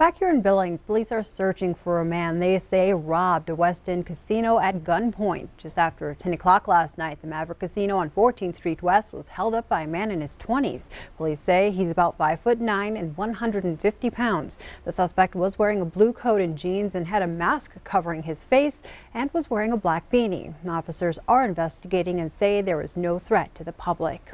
Back here in Billings, police are searching for a man they say robbed a West End casino at gunpoint. Just after 10 o'clock last night, the Maverick Casino on 14th Street West was held up by a man in his 20s. Police say he's about 5 foot 9 and 150 pounds. The suspect was wearing a blue coat and jeans and had a mask covering his face and was wearing a black beanie. Officers are investigating and say there is no threat to the public.